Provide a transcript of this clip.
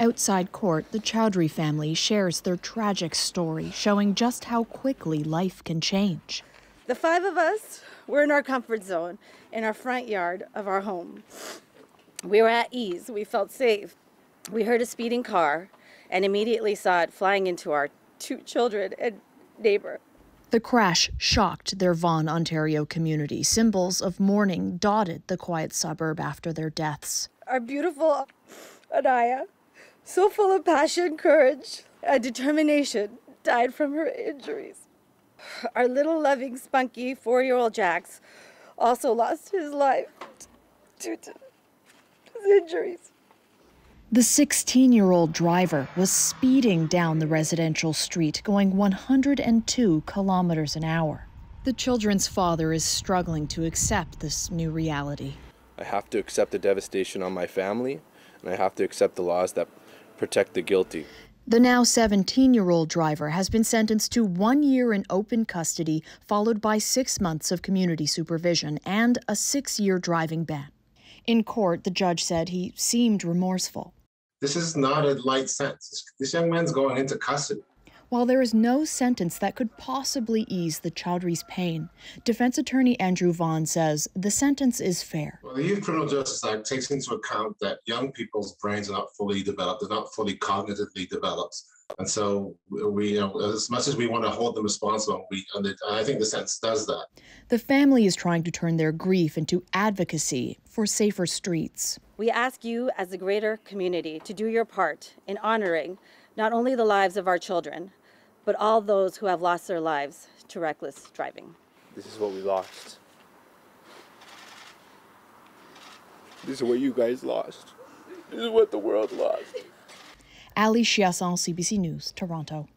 Outside court, the Chaudhari family shares their tragic story, showing just how quickly life can change. The five of us were in our comfort zone in our front yard of our home. We were at ease, we felt safe. We heard a speeding car and immediately saw it flying into our two children and neighbor. The crash shocked their Vaughan, Ontario community. Symbols of mourning dotted the quiet suburb after their deaths. Our beautiful Anaya, so full of passion, courage, and determination, died from her injuries. Our little loving, spunky four year old Jax also lost his life due to his injuries. The 16 year old driver was speeding down the residential street, going 102 kilometers an hour. The children's father is struggling to accept this new reality. I have to accept the devastation on my family, and I have to accept the laws that protect the guilty. The now 17 year old driver has been sentenced to one year in open custody, followed by six months of community supervision and a six year driving ban. In court, the judge said he seemed remorseful. This is not a light sentence. This young man's going into custody. While there is no sentence that could possibly ease the Chaudhari's pain, defense attorney Andrew Vaughan says the sentence is fair. Well, the Youth Criminal Justice Act takes into account that young people's brains are not fully developed, they're not fully cognitively developed. And so we, you know, as much as we want to hold them responsible, we, and, it, I think the sentence does that. The family is trying to turn their grief into advocacy for safer streets. We ask you, as a greater community, to do your part in honoring not only the lives of our children, but all those who have lost their lives to reckless driving. This is what we lost. This is what you guys lost. This is what the world lost. Ali Chiasson, CBC News, Toronto.